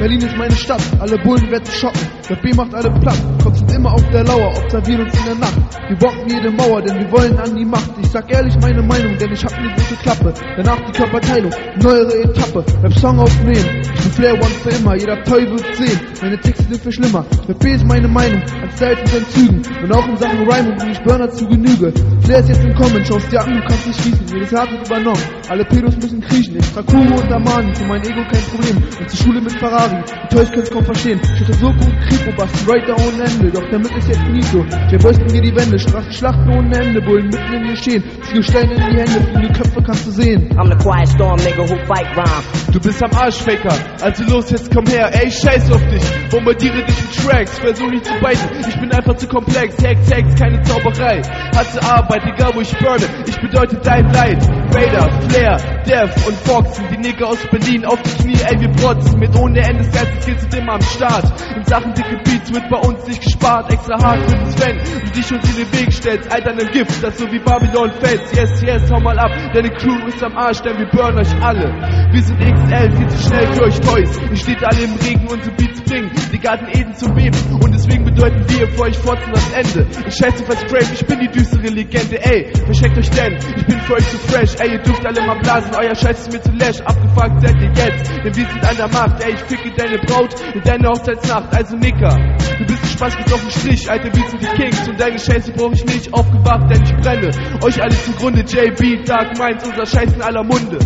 Berlin ist meine Stadt, alle Bullen werden schocken. Der B macht alle platt, sind immer auf der Lauer, observieren uns in der Nacht. Wir bocken jede Mauer, denn wir wollen an die Macht. Ich sag ehrlich meine Meinung, denn ich hab ne gute Klappe. Danach die Körperteilung, neuere Etappe. Beim Song aufnehmen, ich bin Flair One für immer, jeder Teufel wird sehen. Meine Texte sind viel schlimmer. Der B ist meine Meinung, als Style in Zügen. Und auch in Sachen Rhyme bin ich Burner zu Genüge. Flair ist jetzt im Kommen, schaust dir an, du kannst nicht schließen. Jedes Herz wird übernommen, alle Pedos müssen kriechen. Extra Kuro und Armani, für mein Ego kein Problem. Und zur Schule mit Ferrari, die Toys können's kaum verstehen. Ich hatte so gut Krieg, Basti, Writer ohne Ende. Doch damit ist jetzt finito. Der Boys bringen dir die Wände, Straßen, Schlachten ohne Ende. Bullen mitten im Geschehen, zieh Steine in die Hände, fliegende Köpfe kannst du sehen. I'm the quiet storm nigga who fight rhyme. Du bist am Arsch, Faker. Also los, jetzt komm her. Ey, scheiß auf dich. Bombardiere dich mit Tracks. Versuch nicht zu beißen. Ich bin einfach zu komplex. Hack, Tags, keine Zauberei. Hasse Arbeit, egal wo ich burne. Ich bedeute dein Leid. Vader, Flair, Dev und Fox die Nigger aus Berlin auf die Knie. Ey, wir protzen mit ohne Ende. Das ganze Skills sind immer am Start. In Sachen dicke Beats wird bei uns nicht gespart. Extra hart für den Sven. Du dich uns in den Weg stellst. Alter, ne Gift. Das so wie Babylon fällst. Yes, yes, hau mal ab. Deine Crew ist am Arsch, denn wir burnen euch alle. Wir sind XL, viel zu schnell für euch Toys. Ihr steht alle im Regen, unsere Beats bringen die Garten Eden zum Beben. Und deswegen bedeuten wir für euch Fotzen das Ende. Ich schätze was Brave, ich bin die düstere Legende. Ey, versteckt euch denn, ich bin für euch zu fresh. Ey, ihr dürft alle mal blasen, euer Scheiß ist mir zu lash. Abgefuckt seid ihr jetzt, denn wir sind an der Macht. Ey, ich ficke deine Braut in deine Hochzeitsnacht. Also Nicker, du bist ein Spaß, bist auf dem Strich. Alter, wir sind die Kings und deine Scheiße brauch ich nicht. Aufgewacht, denn ich brenne. Euch alle zugrunde, JB, Dark Minds, unser Scheiß in aller Munde.